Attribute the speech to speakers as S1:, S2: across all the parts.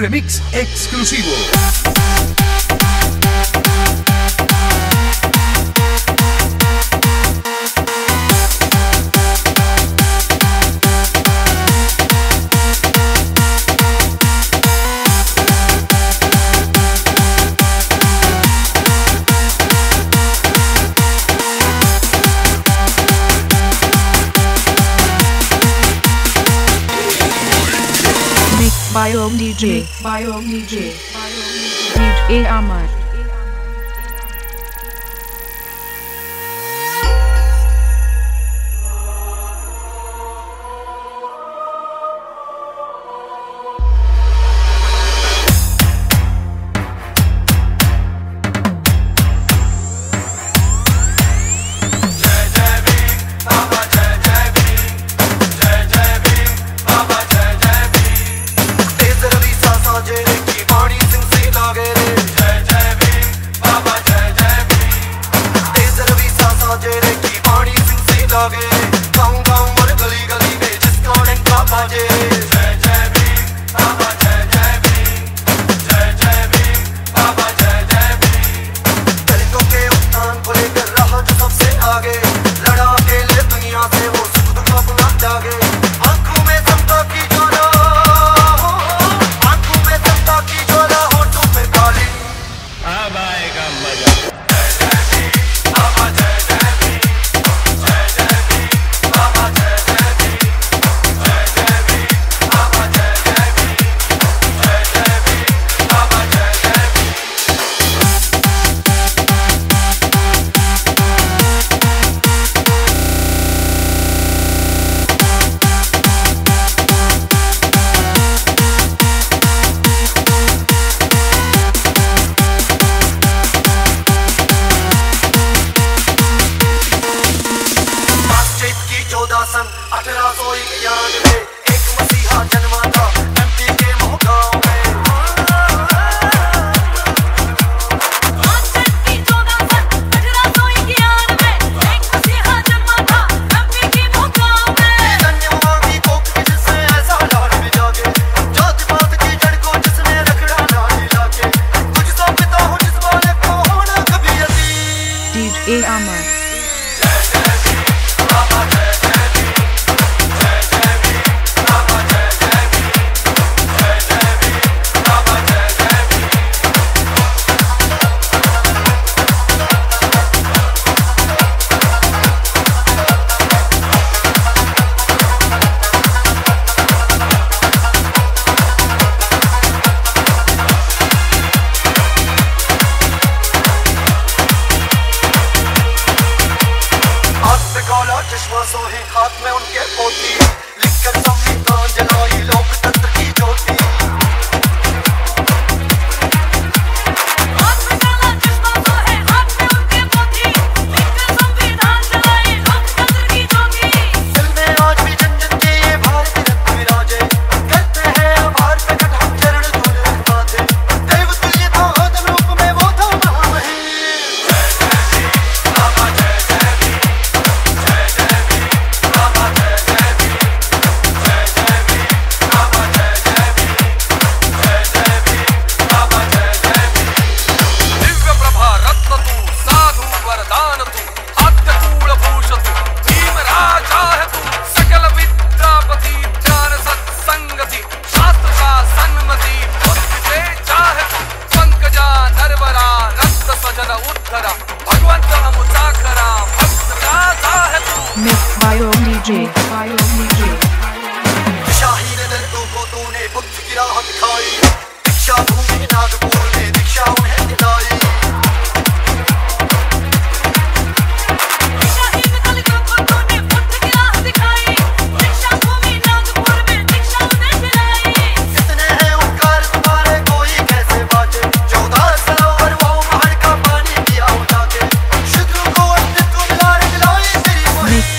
S1: remix exclusivo.
S2: by Om DJ. Bio DJ. DJ Amar.
S3: अठारह सौ ग्यारहवे एक मसीहा जन्मा हाथ में उनके पोती। लिखकर संविधान
S4: तो
S3: जना शाहीन दर्दों को तूने बुद्ध की राह दिखाई। दीक्षा भूमि नागपुर ने दीक्षा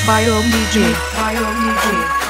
S2: Bio Miji. Bio Miji.